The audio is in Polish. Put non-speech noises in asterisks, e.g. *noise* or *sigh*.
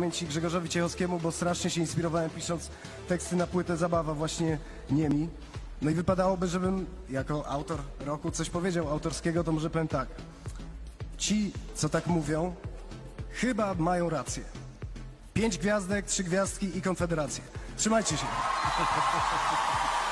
pamięci Grzegorzowi Ciechowskiemu, bo strasznie się inspirowałem pisząc teksty na płytę Zabawa właśnie Niemi. No i wypadałoby, żebym jako autor roku coś powiedział autorskiego, to może powiem tak. Ci, co tak mówią, chyba mają rację. Pięć gwiazdek, trzy gwiazdki i konfederację. Trzymajcie się. *laughs*